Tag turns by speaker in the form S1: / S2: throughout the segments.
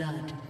S1: Blood.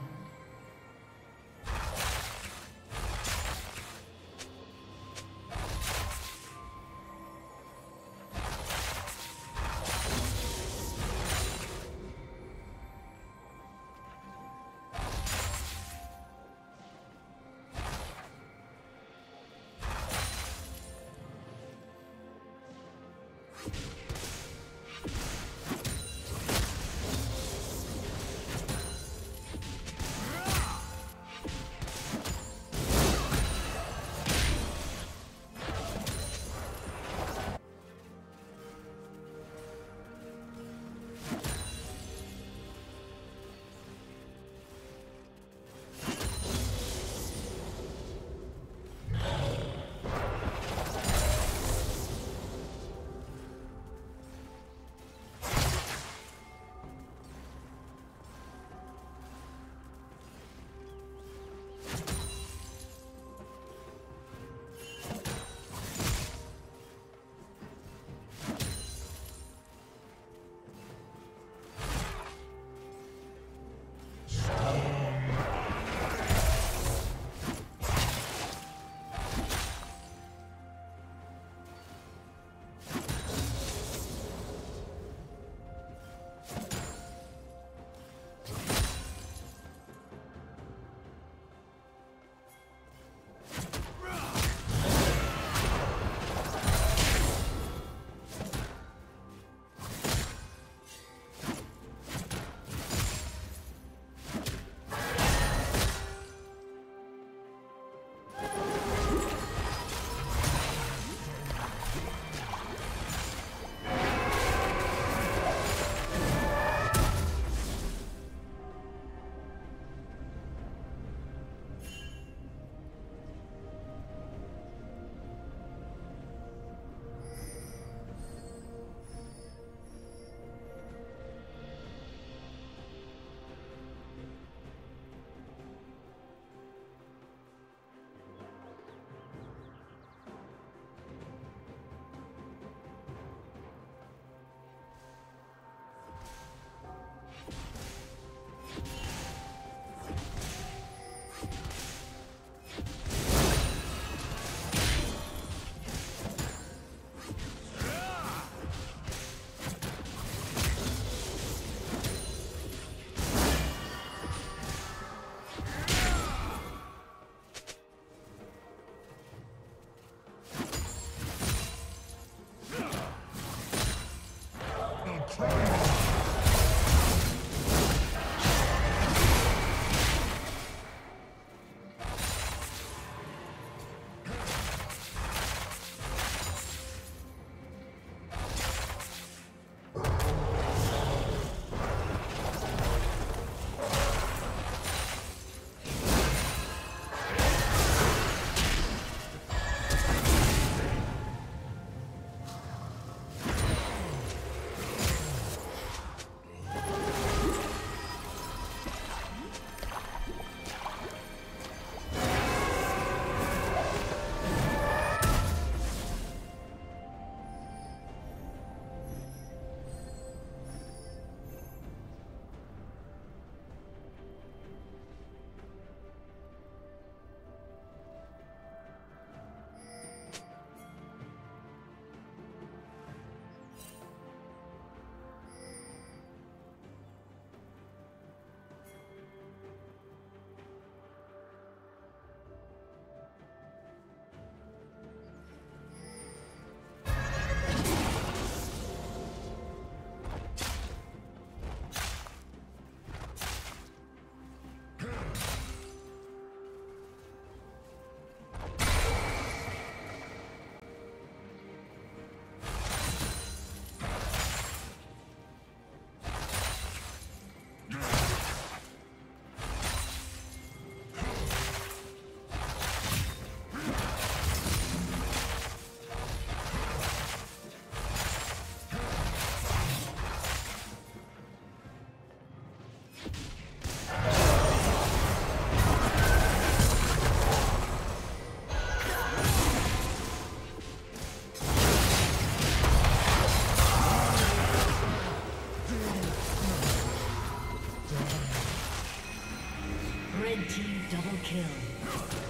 S1: Double kill.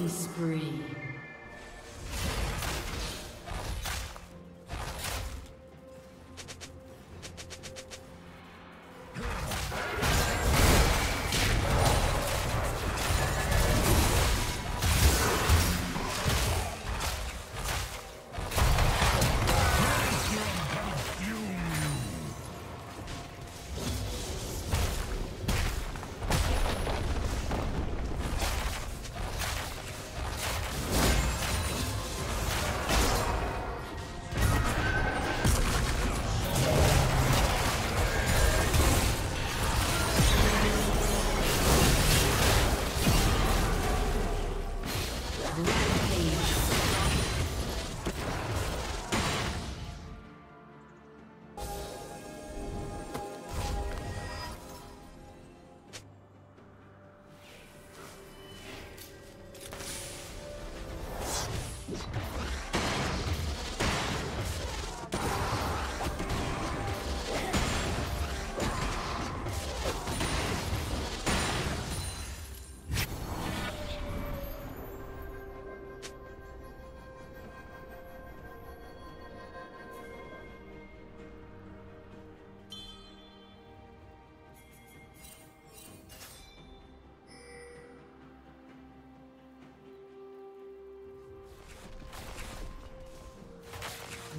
S1: Killing spree.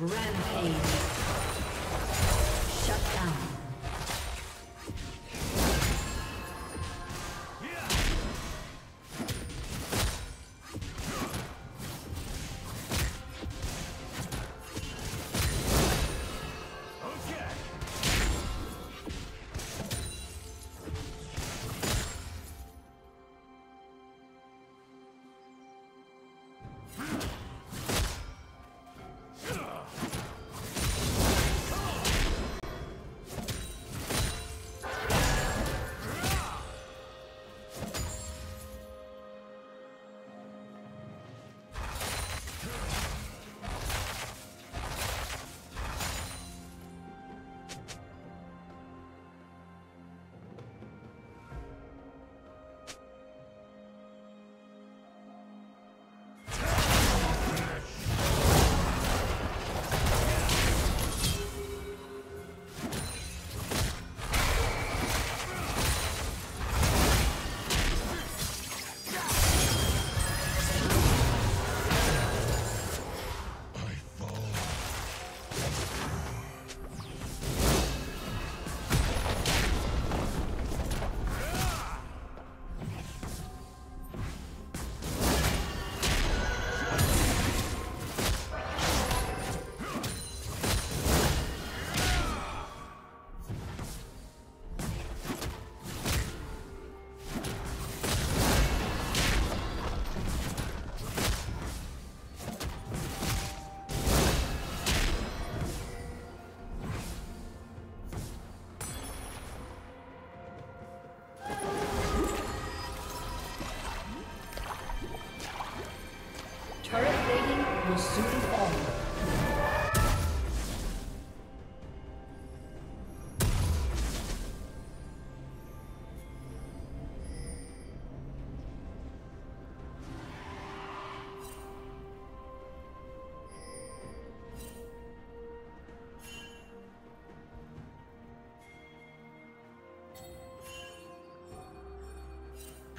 S1: Rampage.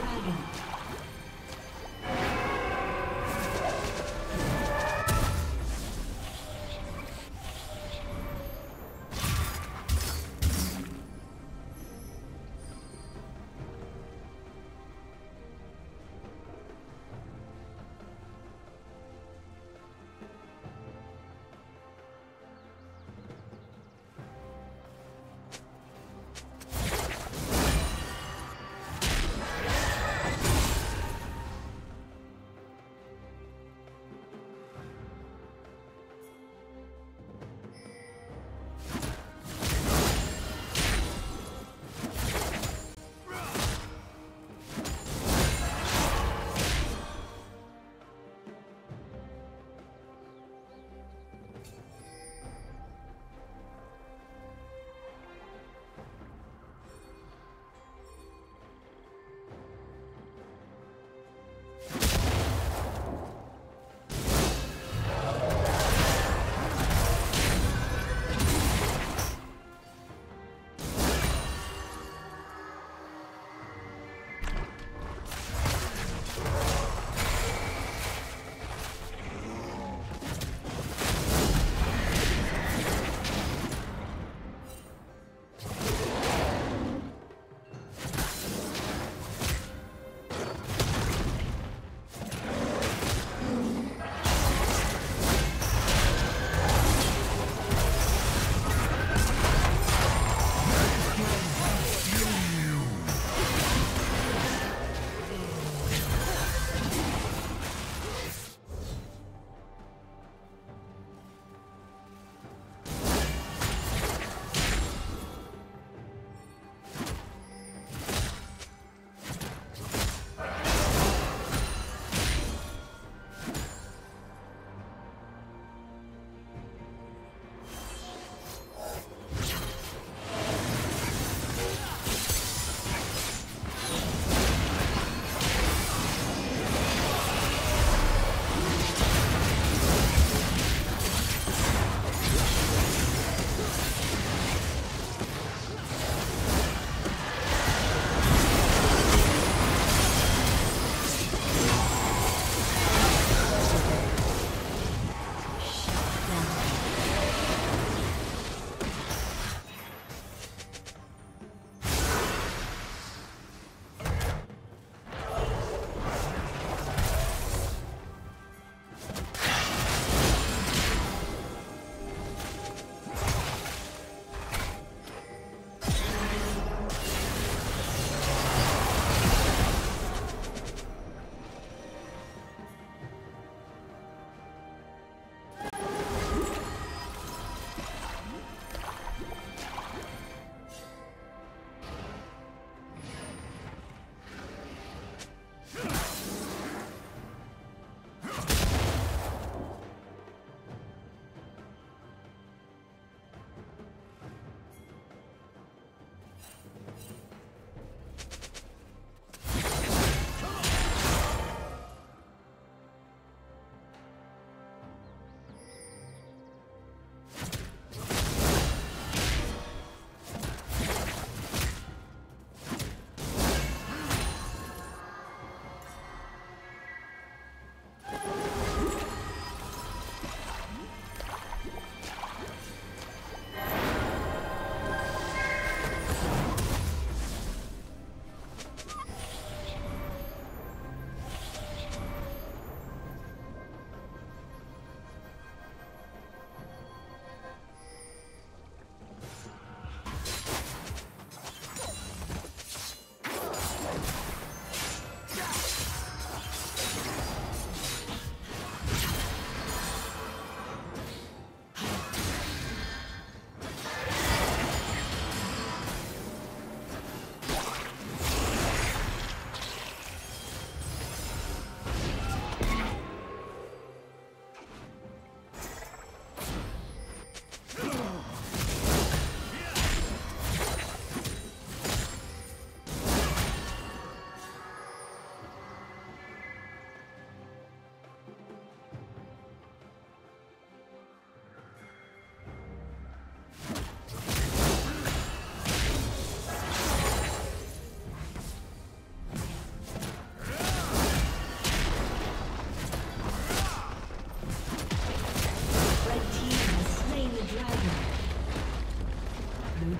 S1: Dragon.